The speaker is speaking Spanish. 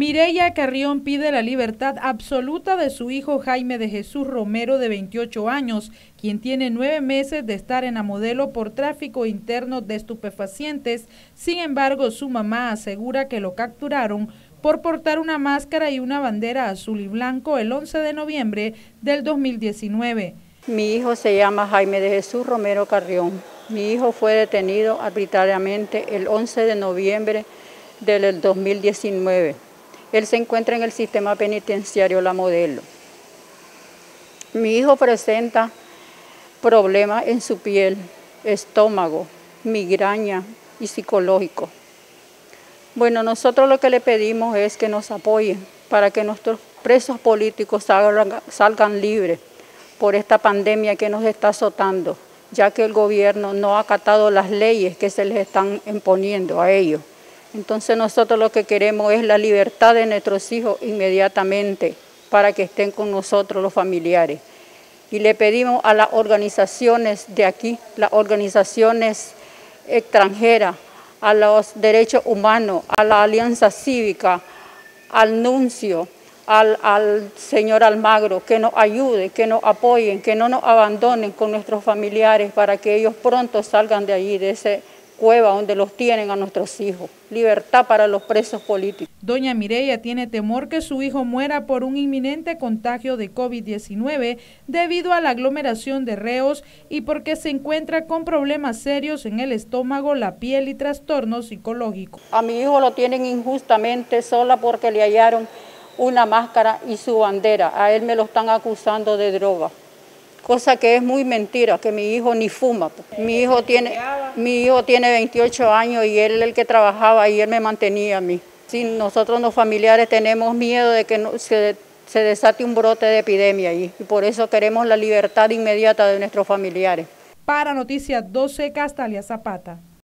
Mireya Carrión pide la libertad absoluta de su hijo Jaime de Jesús Romero de 28 años, quien tiene nueve meses de estar en modelo por tráfico interno de estupefacientes. Sin embargo, su mamá asegura que lo capturaron por portar una máscara y una bandera azul y blanco el 11 de noviembre del 2019. Mi hijo se llama Jaime de Jesús Romero Carrión. Mi hijo fue detenido arbitrariamente el 11 de noviembre del 2019 él se encuentra en el sistema penitenciario La Modelo. Mi hijo presenta problemas en su piel, estómago, migraña y psicológico. Bueno, nosotros lo que le pedimos es que nos apoyen para que nuestros presos políticos salgan, salgan libres por esta pandemia que nos está azotando, ya que el gobierno no ha acatado las leyes que se les están imponiendo a ellos. Entonces nosotros lo que queremos es la libertad de nuestros hijos inmediatamente para que estén con nosotros los familiares. Y le pedimos a las organizaciones de aquí, las organizaciones extranjeras, a los derechos humanos, a la Alianza Cívica, al Nuncio, al, señor Almagro, que nos ayude, que nos apoyen, que no nos abandonen con nuestros familiares para que ellos pronto salgan de allí, de ese cueva donde los tienen a nuestros hijos. Libertad para los presos políticos. Doña Mireya tiene temor que su hijo muera por un inminente contagio de COVID-19 debido a la aglomeración de reos y porque se encuentra con problemas serios en el estómago, la piel y trastornos psicológicos. A mi hijo lo tienen injustamente sola porque le hallaron una máscara y su bandera. A él me lo están acusando de droga cosa que es muy mentira, que mi hijo ni fuma. Mi hijo tiene, mi hijo tiene 28 años y él es el que trabajaba y él me mantenía a mí. Sí, nosotros los familiares tenemos miedo de que se, se desate un brote de epidemia ahí y por eso queremos la libertad inmediata de nuestros familiares. Para Noticias 12, Castalia Zapata.